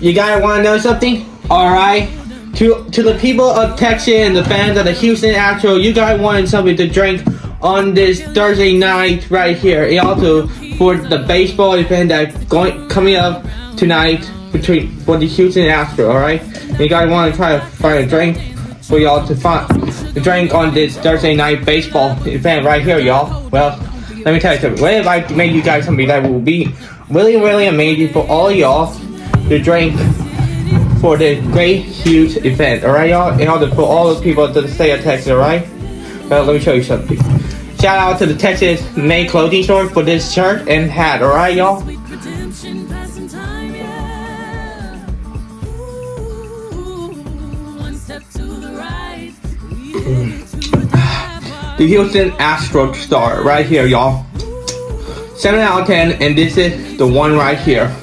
you guys want to know something? All right. To to the people of Texas and the fans of the Houston Astros, you guys wanted something to drink on this Thursday night right here. And also for the baseball event that's going coming up tonight between for the Houston Astros. All right. You guys want to try to find a drink for y'all to find a drink on this Thursday night baseball event right here, y'all. Well, let me tell you something. What if I make you guys something that will be really, really amazing for all y'all to drink for the great huge event, alright y'all? In order for all the people to state of Texas, alright? Well, let me show you something. Shout out to the Texas Made Clothing Store for this shirt and hat, alright y'all? The Houston Astro Star right here, y'all. 7 out of 10, and this is the one right here.